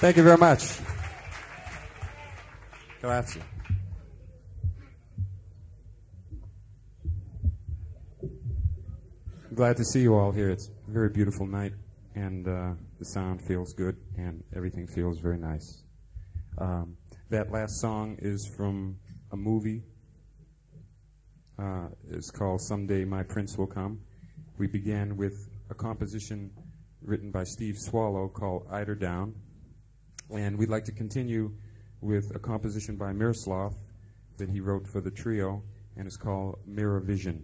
Thank you very much. Grazie. Glad to see you all here. It's a very beautiful night, and uh, the sound feels good, and everything feels very nice. Um, that last song is from a movie. Uh, it's called Someday My Prince Will Come. We began with a composition written by Steve Swallow called Eiderdown. And we'd like to continue with a composition by Miroslav that he wrote for the trio, and it's called Mirovision.